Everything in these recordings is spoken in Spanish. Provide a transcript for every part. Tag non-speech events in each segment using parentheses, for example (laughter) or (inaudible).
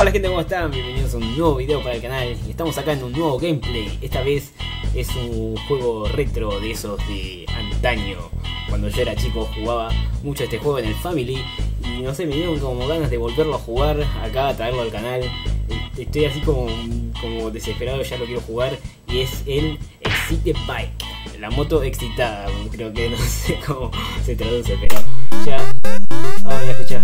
Hola gente, ¿cómo están? Bienvenidos a un nuevo video para el canal. Estamos acá en un nuevo gameplay. Esta vez es un juego retro de esos de antaño Cuando yo era chico jugaba mucho este juego en el Family. Y no sé, me dieron como ganas de volverlo a jugar Acá, traerlo al canal. Estoy así como, como desesperado, ya lo quiero jugar. Y es el Excited Bike La moto excitada, creo que no (laughs) sé cómo se traduce Pero ya... Ah, mira, escucha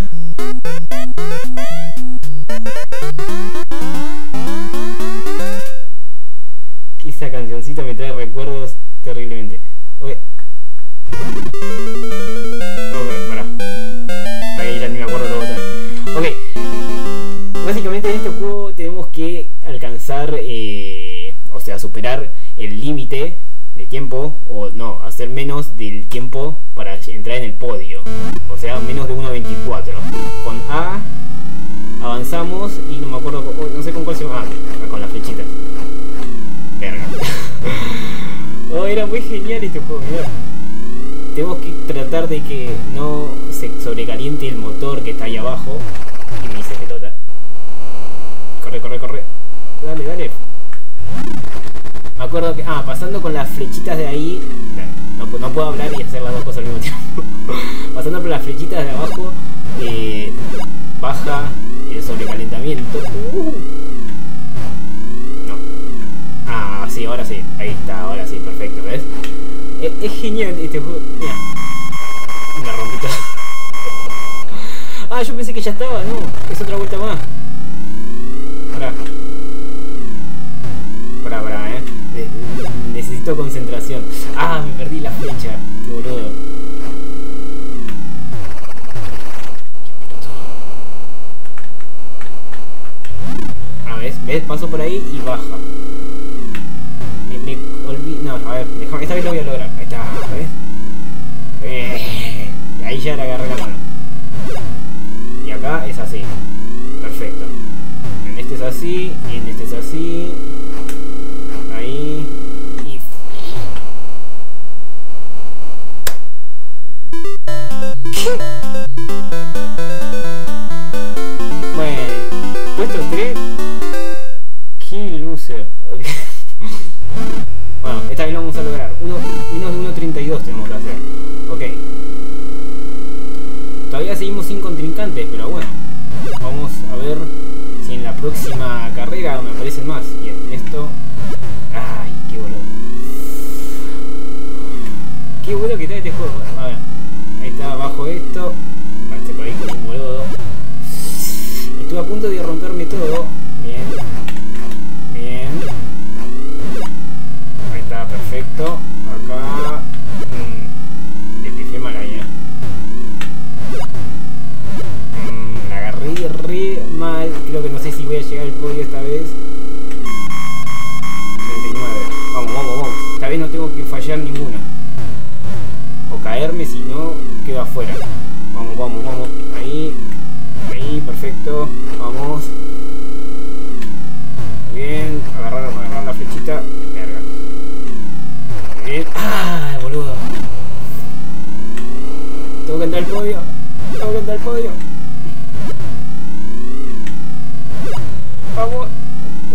alcanzar, eh, o sea, superar el límite de tiempo, o no, hacer menos del tiempo para entrar en el podio. O sea, menos de 1.24. Con A avanzamos y no me acuerdo, no sé con cuál se llama. Ah, con las flechitas. Verga. (laughs) oh, era muy genial este juego. Tenemos que tratar de que no se sobrecaliente el motor que está ahí abajo. Y me dice pelota. Corre, corre, corre. Dale, dale. Me acuerdo que. Ah, pasando con las flechitas de ahí. No, puedo hablar y hacer las dos cosas al mismo tiempo. (laughs) pasando por las flechitas de abajo. Eh, baja el sobrecalentamiento. No. Ah, sí, ahora sí. Ahí está, ahora sí, perfecto, ¿ves? Es, es genial este juego. Mira. Me rompí todo. (laughs) ah, yo pensé que ya estaba, no. Es otra vuelta más. Necesito concentración. Ah, me perdí la flecha. Qué boludo. Ah, ¿ves? ¿Ves? Paso por ahí y baja. Me, me olvidé... No, a ver, déjame, esta vez lo voy a lograr. Ahí está, ¿ves? Eh, ahí ya le agarré la mano. Y acá es así. Perfecto. En este es así, en este Bueno, puesto 3. Qué loser. bueno, esta vez lo vamos a lograr. Uno, menos de 1.32 tenemos que hacer. Ok. Todavía seguimos sin contrincantes, pero bueno. Vamos a ver si en la próxima carrera me aparecen más. Y en esto... Ay, qué boludo. Qué bueno que está este juego. A ver. Ahí está abajo esto. Parece por ahí como un boludo. Estuve a punto de romperme todo. Bien. Bien. Ahí está, perfecto. Caerme si no quedo afuera. Vamos, vamos, vamos. Ahí. Ahí, perfecto. Vamos. Muy bien. Agarrar, agarrar la flechita. Verga. Muy bien. ¡Ah, boludo! Tengo que entrar al podio. Tengo que entrar al podio. Vamos.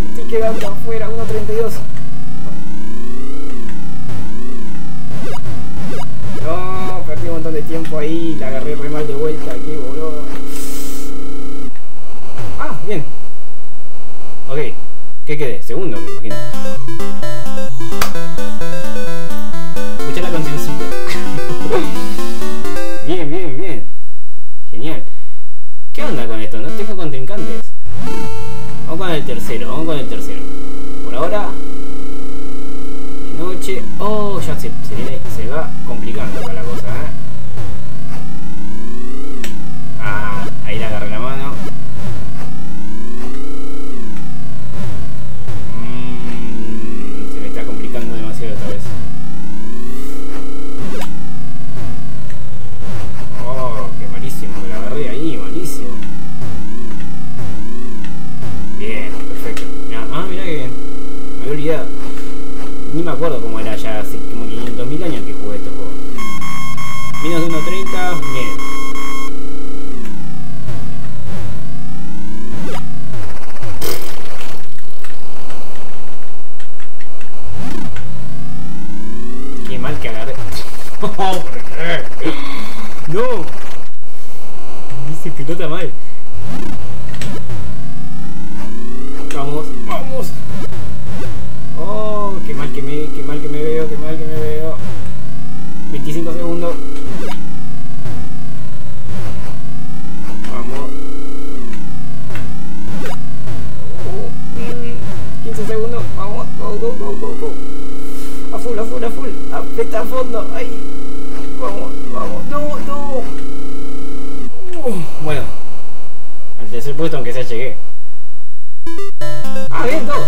Estoy quedando afuera. 1.32. montón de tiempo ahí. La agarré re mal de vuelta. Qué boludo. Ah, bien. Ok. ¿Qué quedé? Segundo, me imagino. Escucha la cancioncita. (laughs) bien, bien, bien. Genial. ¿Qué onda con esto? No tengo contrincantes. Vamos con el tercero, vamos con el tercero. Por ahora... De noche... Oh, ya se, se va complicando acá la cosa, ¿eh? No, Dice pilota mal. Aprieta a fondo. Ahí. Vamos, vamos. No, no. Uh, bueno. Al tercer puesto aunque sea llegué. Ah, bien, dos.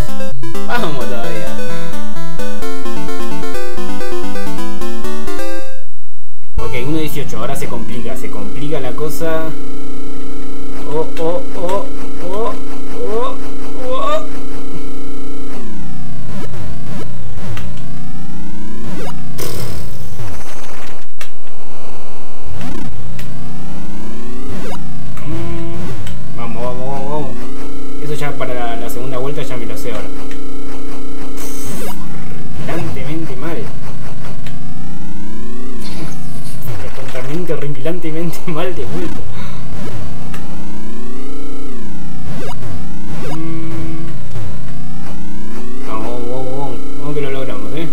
Vamos todavía. Ok, 1.18. Ahora se complica. Se complica la cosa. Oh, oh, oh, oh, oh. Ahora. Ripilantemente mal. Ripilantemente mal de vuelta. Mm. Vamos, vamos, vamos. Que lo logramos, eh.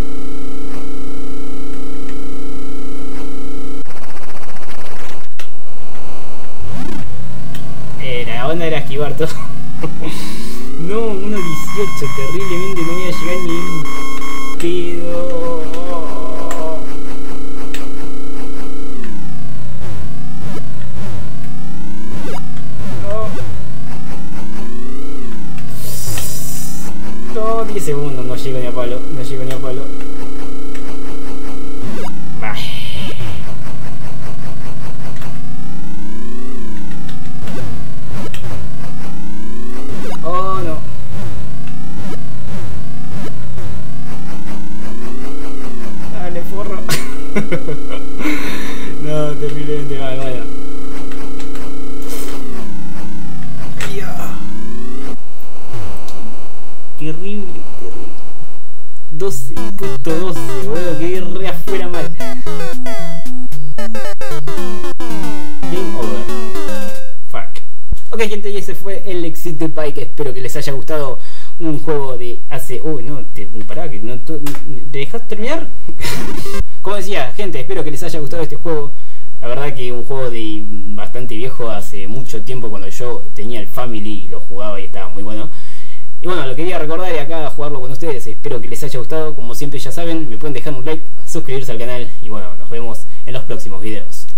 eh la onda era esquivar todo. (laughs) no, 1.18, terriblemente no voy a llegar ni en pedo. No, 10 segundos, no llego ni a palo, no llego ni a palo. (laughs) no, terriblemente mal, ah. Terrible, terrible. 12, puesto 12, boludo, que re afuera mal. Game over. Fuck. Ok gente, y ese fue el Exit de Pike. Espero que les haya gustado un juego de hace... Uy, no, te, pará, que no... ¿Te dejas terminar? (laughs) Como decía, gente, espero que les haya gustado este juego. La verdad que un juego de bastante viejo hace mucho tiempo cuando yo tenía el Family y lo jugaba y estaba muy bueno. Y bueno, lo quería recordar y acá jugarlo con ustedes. Espero que les haya gustado. Como siempre ya saben, me pueden dejar un like, suscribirse al canal y bueno, nos vemos en los próximos videos.